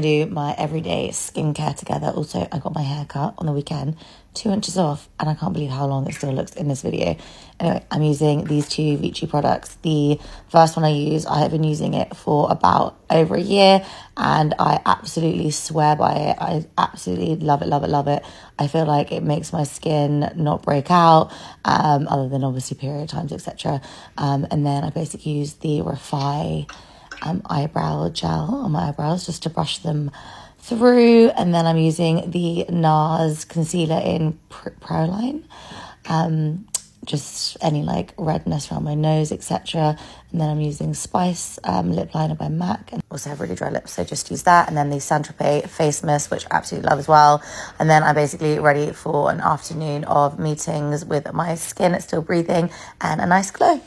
do my everyday skincare together. Also, I got my hair cut on the weekend, two inches off, and I can't believe how long it still looks in this video. Anyway, I'm using these two Vichy products. The first one I use, I have been using it for about over a year, and I absolutely swear by it. I absolutely love it, love it, love it. I feel like it makes my skin not break out, um, other than obviously period times, etc. Um, and then I basically use the Refy um, eyebrow gel on my eyebrows just to brush them through. And then I'm using the NARS concealer in Proline. Um, just any like redness around my nose, etc. And then I'm using Spice um, lip liner by MAC, and also have really dry lips, so just use that. And then the Saint Tropez face mist, which I absolutely love as well. And then I'm basically ready for an afternoon of meetings with my skin still breathing and a nice glow.